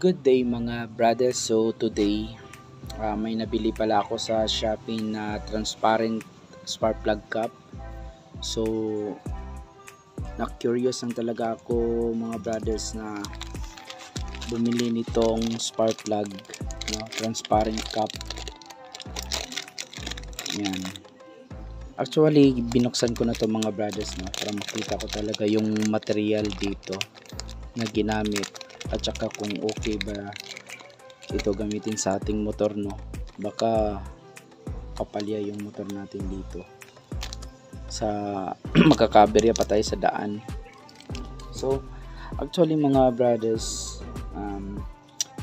Good day mga brothers. So today ah, may nabili pala ako sa Shopee na transparent spark plug cap. So na curious lang talaga ako mga brothers na bumili nitong spark plug no? transparent cap. Yan. Actually, binuksan ko na to mga brothers no para makita ko talaga yung material dito na ginamit at saka kung okay ba ito gamitin sa ating motor no? Baka kapalya yung motor natin dito. Sa magkakaberya pa tayo sa daan. So actually mga brothers um,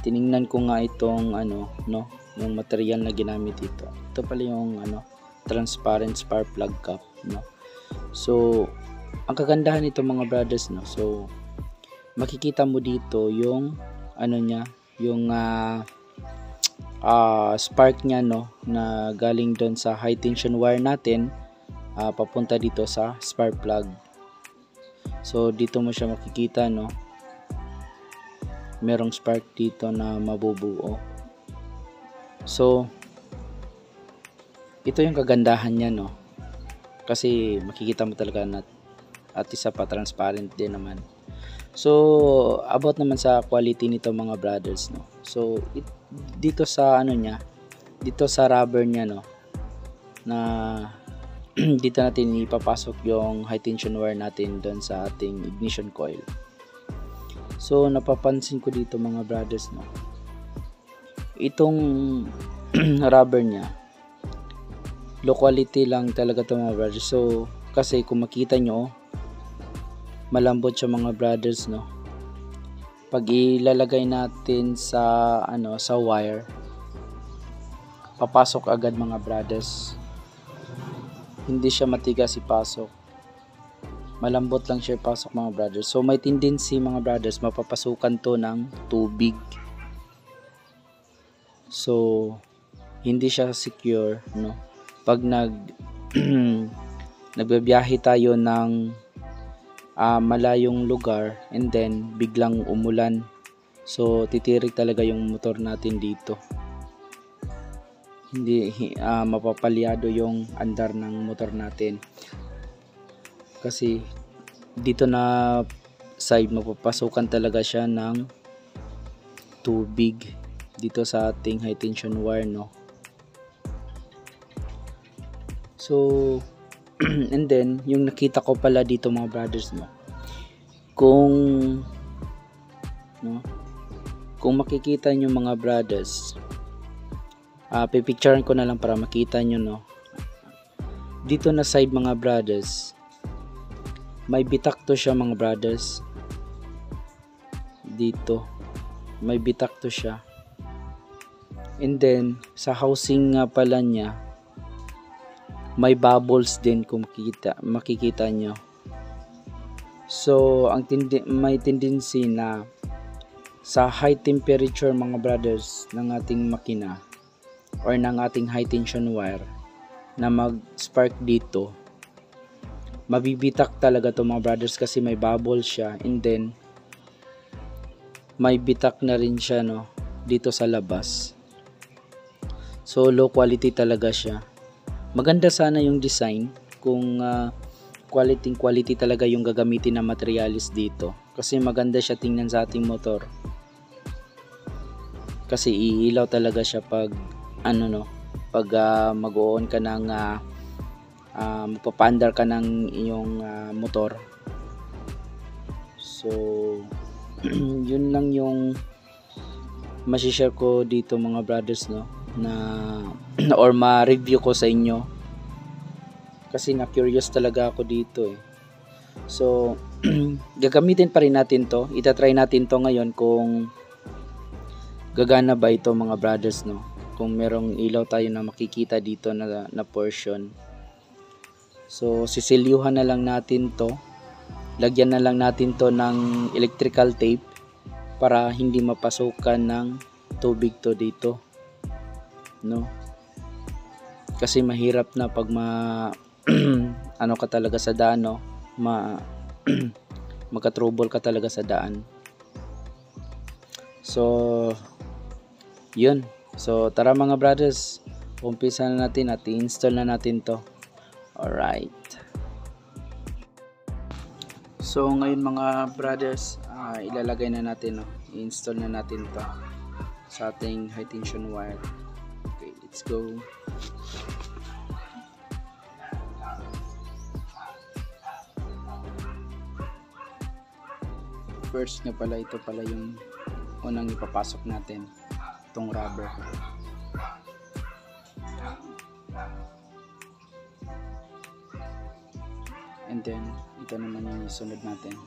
tiningnan ko nga itong ano no? Yung material na ginamit dito ito pala yung ano transparent spark plug cap no? So ang kagandahan nito mga brothers no? So makikita mo dito yung ano niya yung uh, uh, spark niya no na galing doon sa high tension wire natin uh, papunta dito sa spark plug. So dito mo siya makikita no. Merong spark dito na mabubuo. So ito yung kagandahan niya no. Kasi makikita mo talaga na at isa pa transparent din naman So, about naman sa quality nito mga brothers, no. So, it, dito sa ano niya, dito sa rubber niya, no, na dito natin ipapasok yung high tension wire natin doon sa ating ignition coil. So, napapansin ko dito mga brothers, no. Itong rubber niya, low quality lang talaga to mga brothers. So, kasi kung makita nyo, malambot siya mga brothers no? Pag ilalagay natin sa ano sa wire papasok agad mga brothers. Hindi siya matigas ipasok malambot lang siya ipasok mga brothers. So may tendency mga brothers mapapasukan to ng tubig. So hindi siya secure no? Pag nag nagbabiyahe tayo ng uh, malayong lugar and then biglang umulan. So titirik talaga yung motor natin dito. Hindi uh, mapapalyado yung andar ng motor natin. Kasi dito na side mapapasukan talaga siya ng tubig dito sa ating high tension wire no? So and then yung nakita ko pala dito mga brothers no? Kung no? Kung makikita nyo mga brothers uh, pipicturean ko na lang para makita nyo no? Dito na side mga brothers may bitak to siya mga brothers. Dito may bitak to siya. And then sa housing nga pala niya may bubbles din kung makikita, makikita nyo. So, ang tindi, may tendency na sa high temperature mga brothers ng ating makina or ng ating high tension wire na mag-spark dito mabibitak talaga to mga brothers kasi may bubble siya and then may bitak na rin siya no dito sa labas so low quality talaga siya maganda sana yung design kung uh, quality quality talaga yung gagamitin na materialis dito. Kasi maganda siya tingnan sa ating motor. Kasi iilaw talaga siya pag ano no pag uh, mag-on ka ng uh, uh, magpapandar ka ng iyong uh, motor. So yun lang yung masishare ko dito mga brothers no na or ma-review ko sa inyo kasi na curious talaga ako dito eh. So gagamitin pa rin natin to. Itatry natin to ngayon kung gagana ba ito mga brothers no? Kung merong ilaw tayo na makikita dito na, na portion. So sisilyuhan na lang natin to. Lagyan na lang natin to ng electrical tape para hindi mapasukan ng tubig to dito no? Kasi mahirap na pag ma ano ka talaga sa daan no ma magka-trouble ka talaga sa daan So, yun. So, tara mga brothers. Umpisa na natin at i-install na natin to. Alright. So, ngayon mga brothers, ah, ilalagay na natin, no? I-install na natin to sa ating high tension wire. Okay, let's go. First nga pala, ito pala yung unang ipapasok natin itong rubber. And then ito naman yung isunod natin.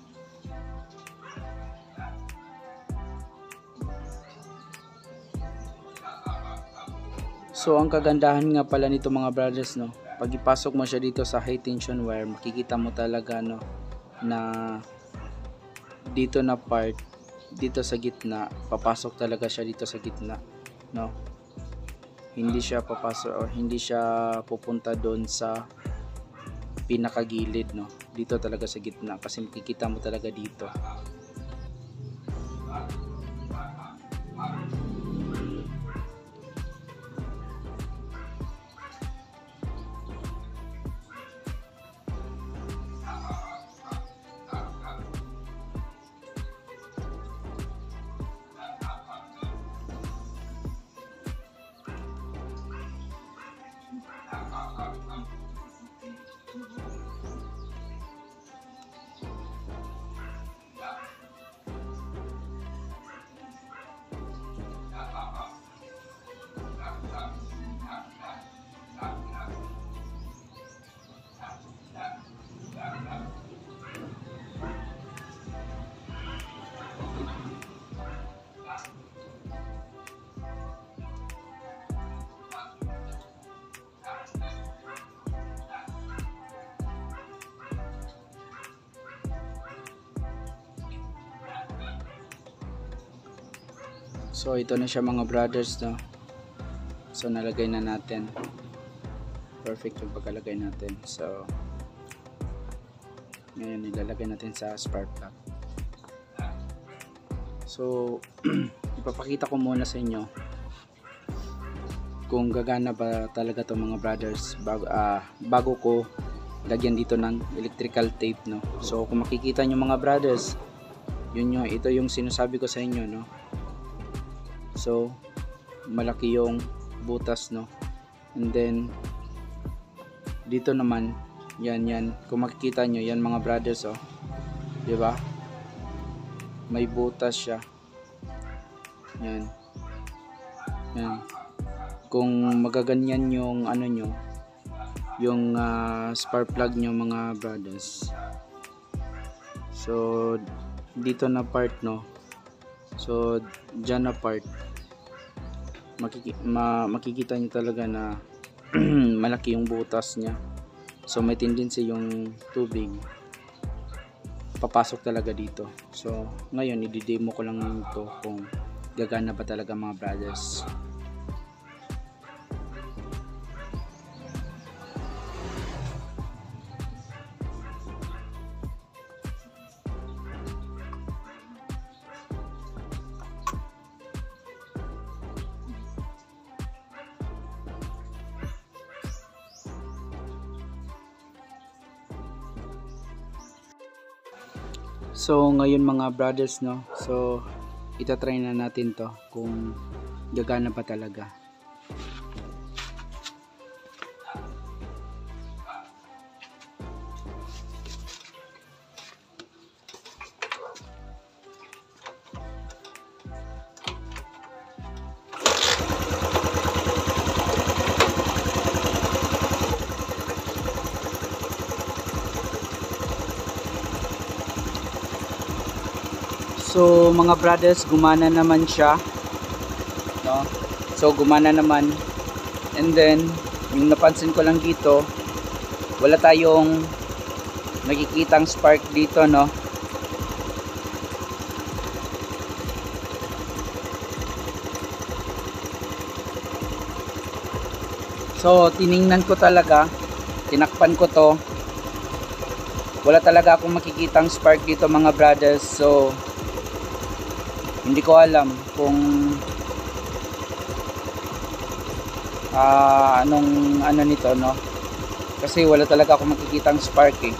So ang kagandahan nga pala nito mga brothers no? Pag ipasok mo siya dito sa high tension wire makikita mo talaga no na dito na part dito sa gitna papasok talaga siya dito sa gitna no? Hindi siya papasok or hindi siya pupunta doon sa pinakagilid no? Dito talaga sa gitna kasi makikita mo talaga dito So ito na siya mga brothers no. So nalagay na natin. Perfect yung pagkalagay natin. So ngayon ilalagay natin sa spark plug. So ipapakita ko muna sa inyo kung gagana ba talaga to mga brothers bago, uh, bago ko lagyan dito ng electrical tape no. So kung makikita nyo mga brothers yun yun, ito yung sinasabi ko sa inyo no so malaki yung butas no? And then dito naman yan yan. Kung makikita nyo yan mga brothers oh. Di ba? May butas siya. Yan. Yan. Kung magaganyan yung ano nyo yung uh, spark plug nyo mga brothers. So dito na part no? So dyan na part makiki ma makikita niyo talaga na malaki yung butas niya. So may tendency yung tubig papasok talaga dito. So ngayon i-demo ko lang ito kung gagana ba talaga mga brothers So ngayon mga brothers no. So itatry na natin to kung gagana pa talaga. So mga brothers, gumana naman siya. No? So gumana naman. And then, yung napansin ko lang dito, wala tayong makikitang spark dito, no? So, tiningnan ko talaga, tinakpan ko to. Wala talaga akong makikitang spark dito mga brothers. So, hindi ko alam kung ah anong ano nito no? Kasi wala talaga ako makikitang spark eh.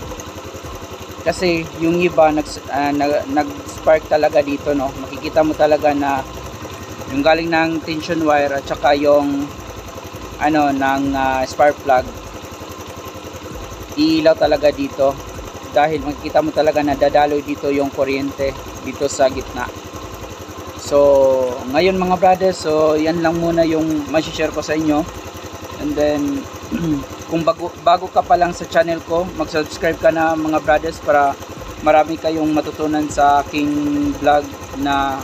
Kasi yung iba nag, ah, nag, nag-spark talaga dito no? Makikita mo talaga na yung galing ng tension wire at saka yung ano ng ah, spark plug iilaw talaga dito. Dahil makikita mo talaga na dadaloy dito yung kuryente dito sa gitna so ngayon mga brothers so yan lang muna yung share ko sa inyo. And then kung bago, bago ka pa lang sa channel ko mag-subscribe ka na mga brothers para marami kayong matutunan sa aking vlog na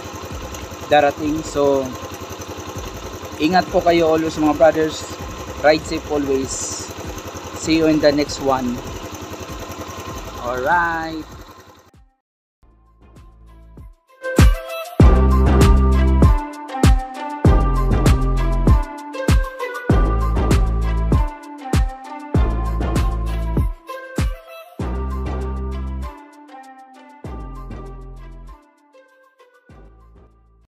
darating. So ingat po kayo always mga brothers. Ride safe always. See you in the next one. Alright